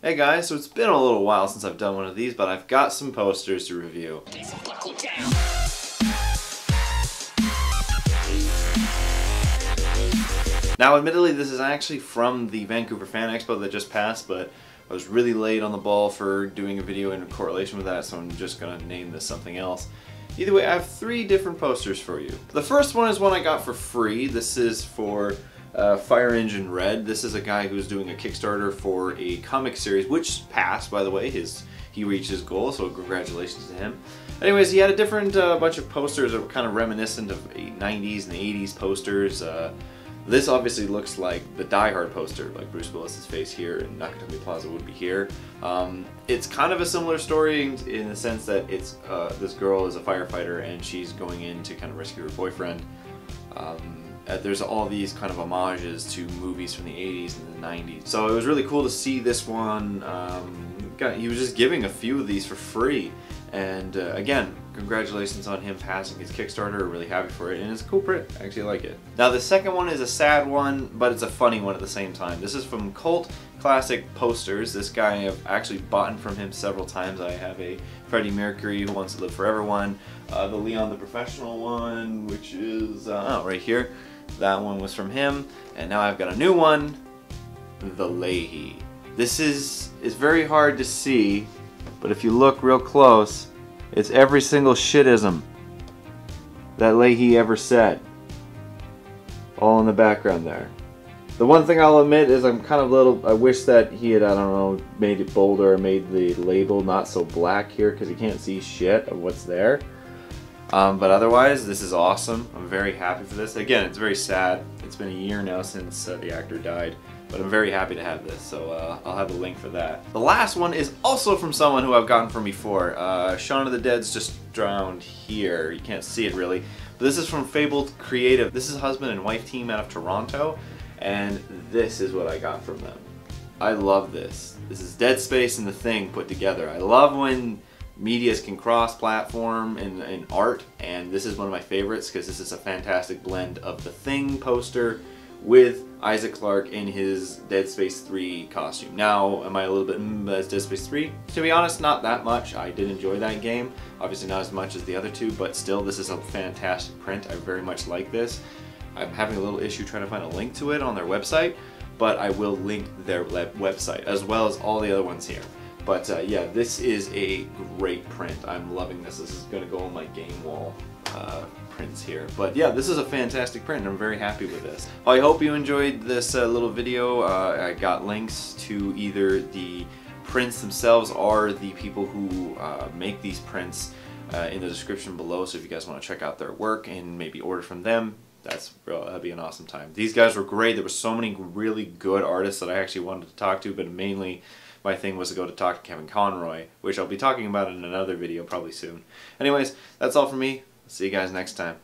Hey guys, so it's been a little while since I've done one of these, but I've got some posters to review. Now admittedly this is actually from the Vancouver Fan Expo that just passed, but I was really late on the ball for doing a video in correlation with that, so I'm just gonna name this something else. Either way, I have three different posters for you. The first one is one I got for free. This is for uh, Fire Engine Red. This is a guy who's doing a Kickstarter for a comic series, which passed, by the way. His He reached his goal, so congratulations to him. Anyways, he had a different uh, bunch of posters that were kind of reminiscent of 90s and 80s posters. Uh, this obviously looks like the Die Hard poster, like Bruce Willis's face here and Nakatomi Plaza would be here. Um, it's kind of a similar story in, the sense that it's uh, this girl is a firefighter and she's going in to kind of rescue her boyfriend. Um, uh, there's all these kind of homages to movies from the 80s and the 90s. So it was really cool to see this one. Um, he was just giving a few of these for free. And uh, again, congratulations on him passing his Kickstarter. Really happy for it, and it's a cool print. I actually like it. Now the second one is a sad one, but it's a funny one at the same time. This is from Cult Classic Posters. This guy I've actually bought from him several times. I have a Freddie Mercury Who Wants to Live Forever one, uh, the Leon the Professional one, which is uh, oh, right here. That one was from him, and now I've got a new one, the Lahey. This is is very hard to see but if you look real close, it's every single shitism that Lahey ever said. All in the background there. The one thing I'll admit is I'm kind of a little, I wish that he had, I don't know, made it bolder or made the label not so black here because you can't see shit of what's there. Um, but otherwise, this is awesome. I'm very happy for this. Again, it's very sad. It's been a year now since uh, the actor died but I'm very happy to have this, so uh, I'll have a link for that. The last one is also from someone who I've gotten from before. Uh, Shaun of the Dead's just drowned here. You can't see it really. But this is from Fabled Creative. This is husband and wife team out of Toronto, and this is what I got from them. I love this. This is Dead Space and The Thing put together. I love when medias can cross-platform in, in art, and this is one of my favorites because this is a fantastic blend of The Thing poster with Isaac Clarke in his Dead Space 3 costume. Now, am I a little bit mm, as Dead Space 3? To be honest, not that much. I did enjoy that game. Obviously not as much as the other two, but still, this is a fantastic print. I very much like this. I'm having a little issue trying to find a link to it on their website, but I will link their website, as well as all the other ones here. But uh, yeah, this is a great print. I'm loving this. This is going to go on my game wall. Uh, prints here. But yeah, this is a fantastic print I'm very happy with this. Well, I hope you enjoyed this uh, little video. Uh, I got links to either the prints themselves or the people who uh, make these prints uh, in the description below. So if you guys want to check out their work and maybe order from them, that's real, that'd be an awesome time. These guys were great. There were so many really good artists that I actually wanted to talk to, but mainly my thing was to go to talk to Kevin Conroy, which I'll be talking about in another video probably soon. Anyways, that's all for me. See you guys next time.